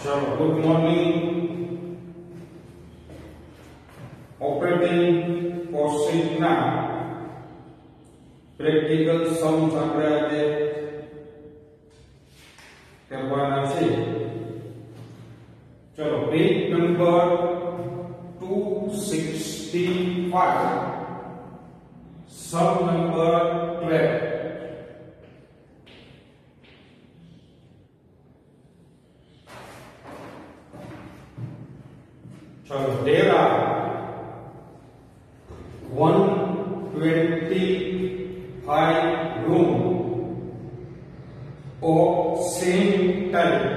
ચલો good morning operating કોસ્ટિંગના practical sums આપણે of same type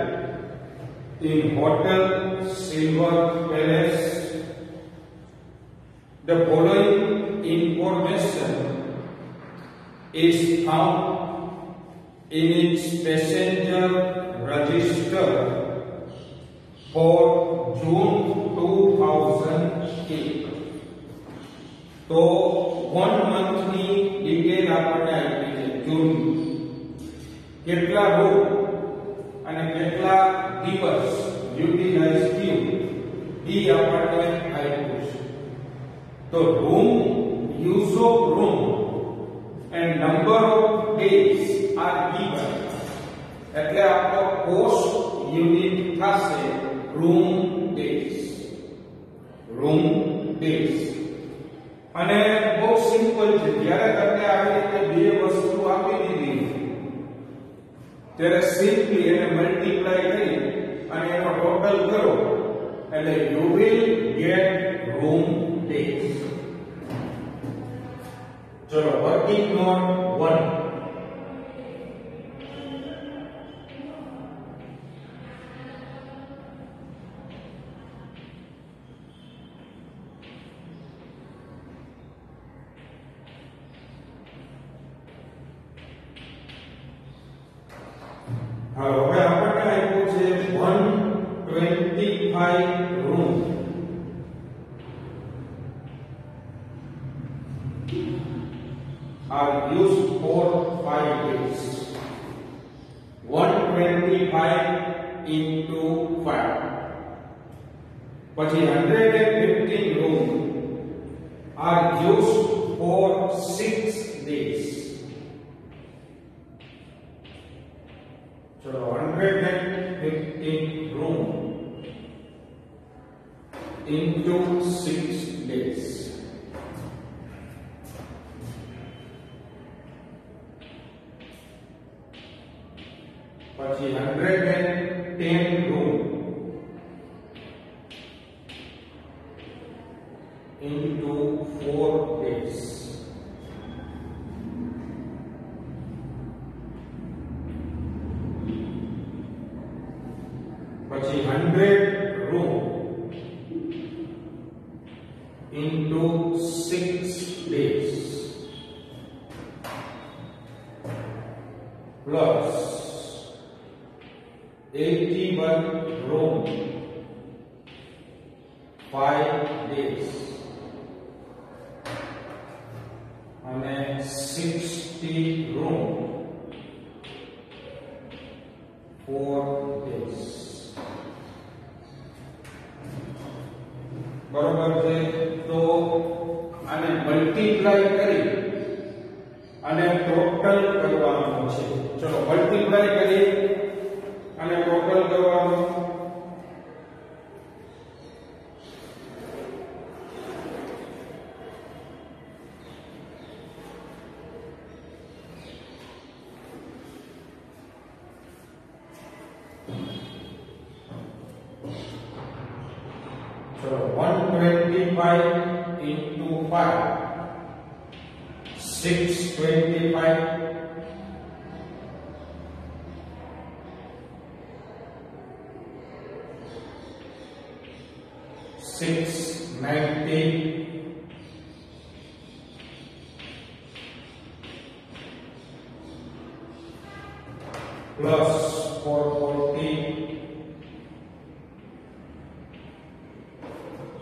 in Hotel Silver Palace. The following information is found in its passenger register for June 2008 તો one મંથની detail આપણને આપી છે જૂન કેટલા room અને કેટલા દિવસ યુટિલાઇઝ થયું એ આપણને આપ્યું છે તો room use of room and number of days are given એટલે આપણો કોસ્ટ યુનિટ થશે રૂમ ડેઝ રૂમ ડેઝ અને બહુ સિમ્પલ છે જ્યારે તમને આવી રીતે બે વસ્તુ આપી દીધી ત્યારે સિમ્પલી એને મલ્ટીપ્લાય કરી અને એનો ટોટલ કરો. એટલે you will get room days ચલો working note 1 are used for 5 days 125 into 5 પછી 115 room are used for 6 days चलो 115 room into 6 days 100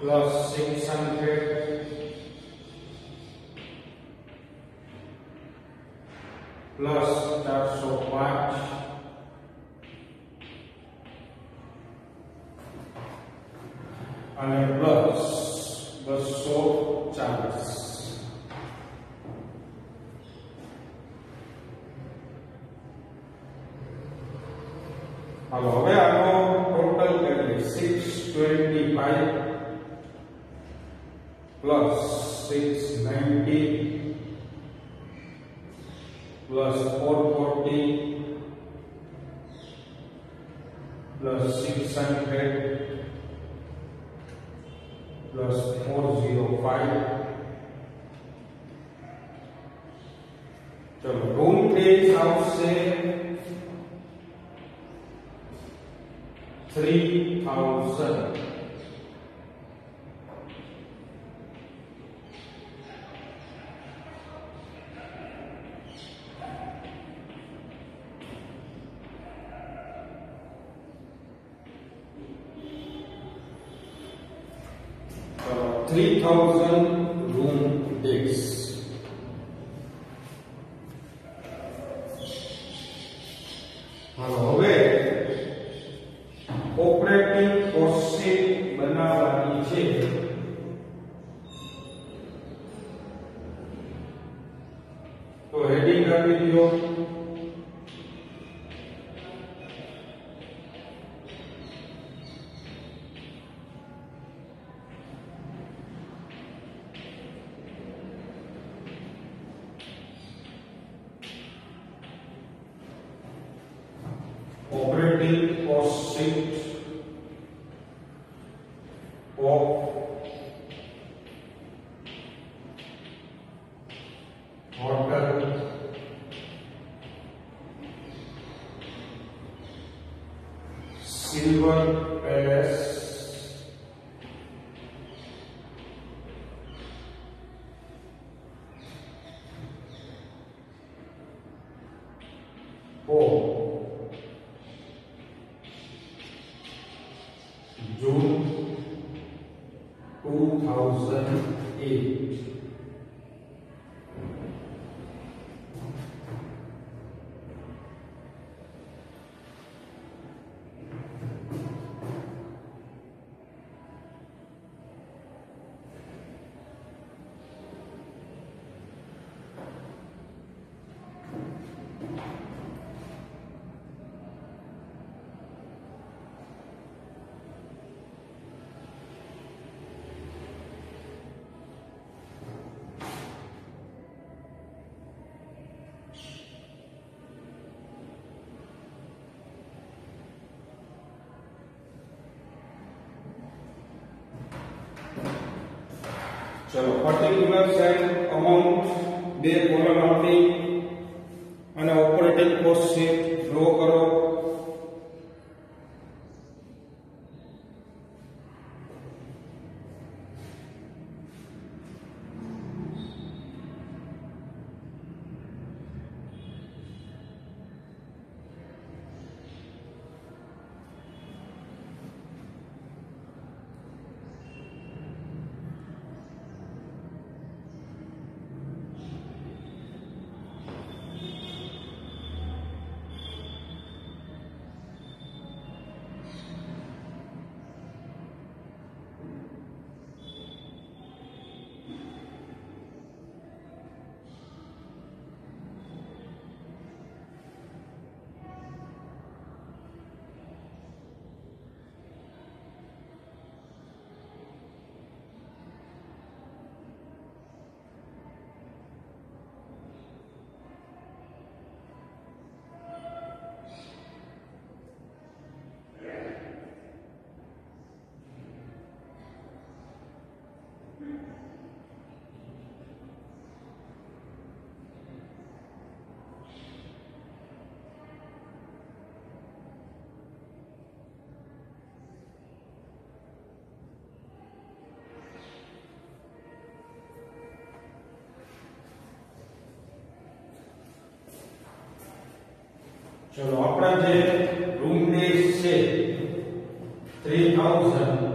plus 600 plus 405 चलो रूम थ्री इस से three thousand bien grande Dios causa e ચલો particular and amount બે column આપી અને ઓપરેટિંગ કોસ્ટ શીટ ડ્રો કરો ચલો આપણા જે રૂમ ડેઝ છે 3000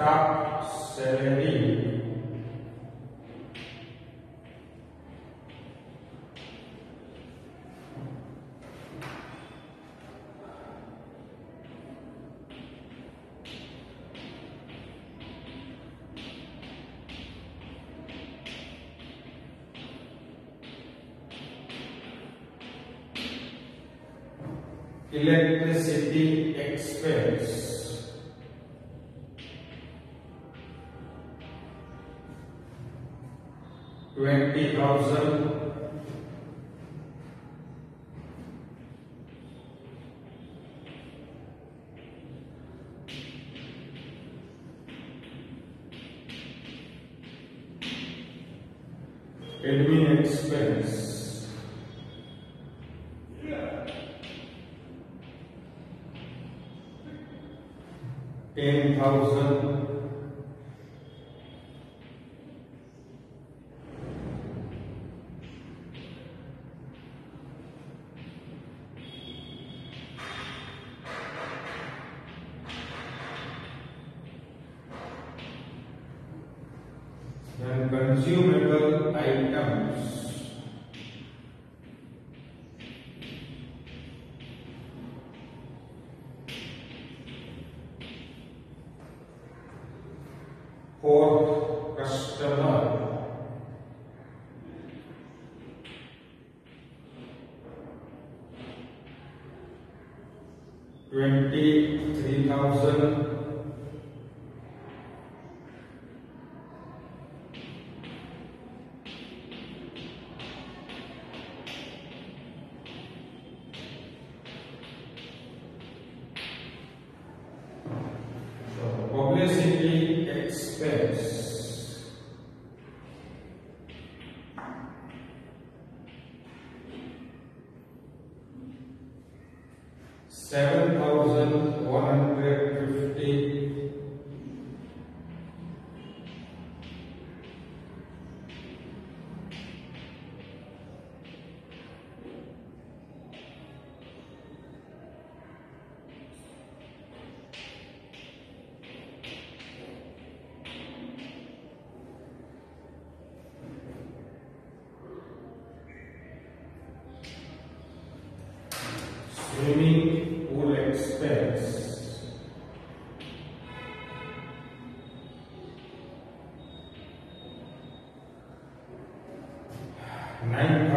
kecap, sering. observe admin expense ten thousand. por customers.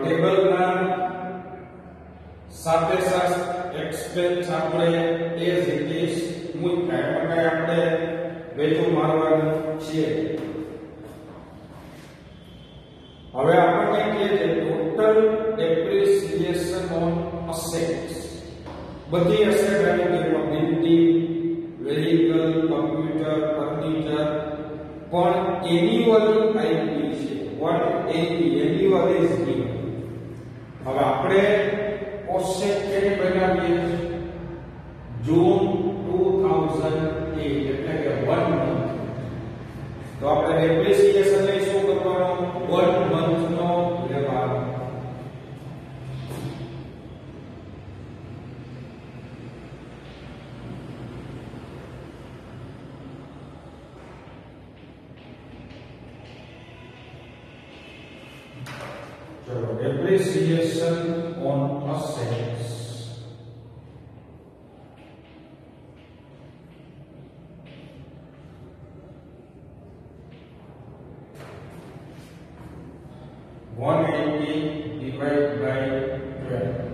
ચલો ટેબલના સાથે સાથ એક્સપેન્સ આપણે એઝ ઇટ ઇઝ મૂક્યા એમાં કઈ આપણે વેલ્યુ મારવાનું છે હવે આપણને કહે છે ટોટલ ડેપ્રિસિએશન ઓન અસેટ્સ બધી અસેટ આવી ગઈ બિલ્ડિંગ વેહિકલ કમ્પ્યુટર ફર્નિચર પણ એન્યુઅલી આવી 180 divided by 12.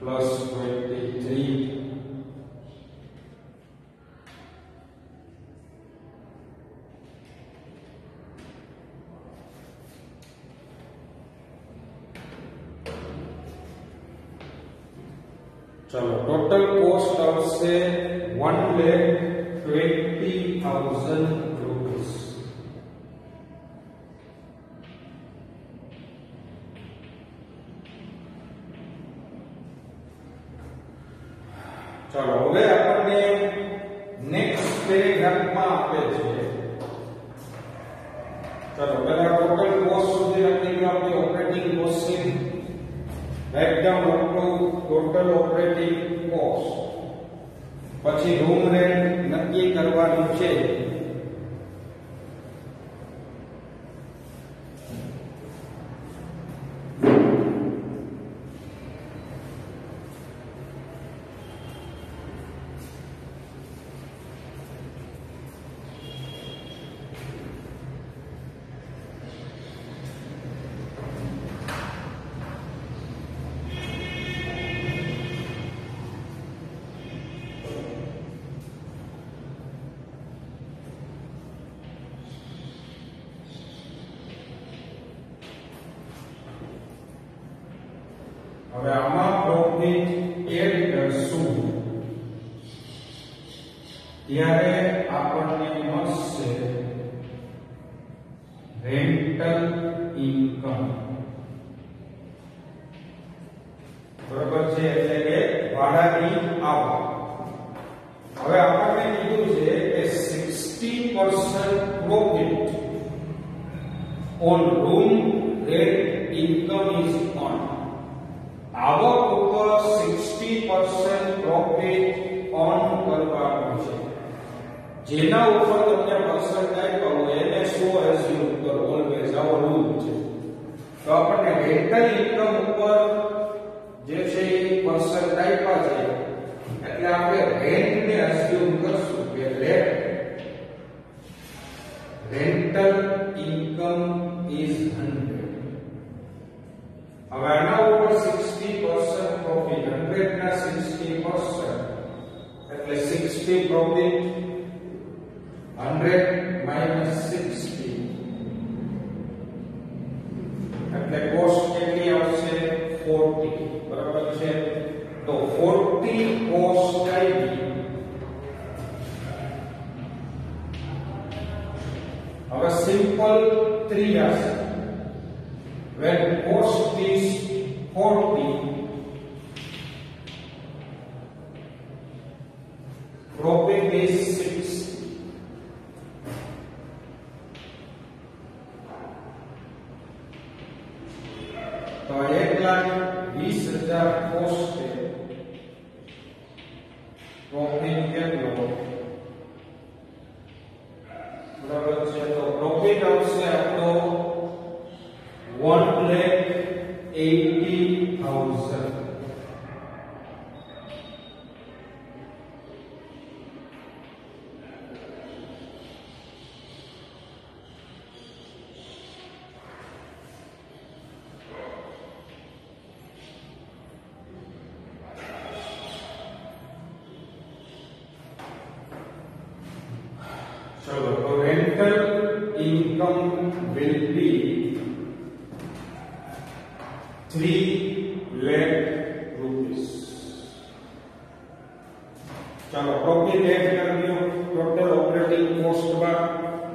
plus 23 પછી રૂમ રેન્ટ નક્કી કરવાનું છે. is 100. Havana over 60 percent profit. 100 na 60 percent. એટલે 60 profit 100 that Chau, rápidamente a mi doctor, doctor.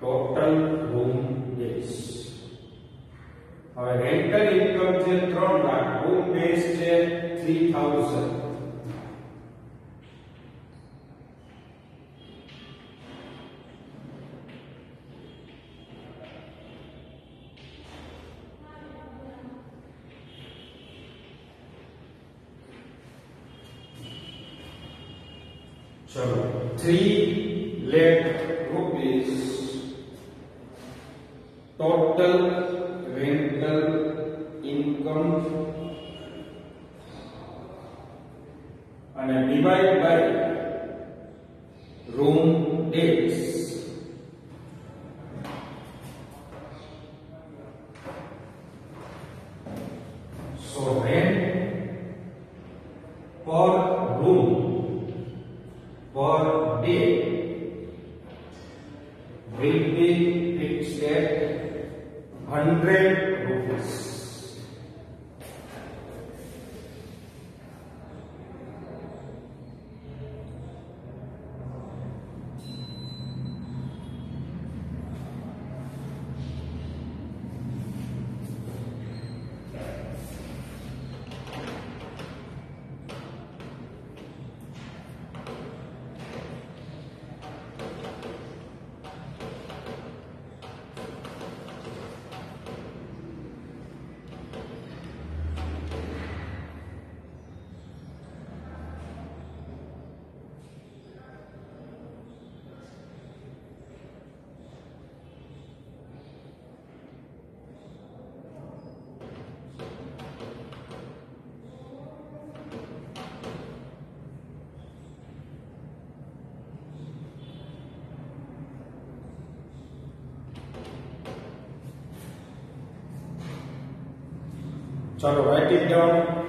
Total room base હવે રેન્ટલ ઇન્કમ છે 3 લાખ રૂમ બેઝ છે 3000 só Chalo, write it down.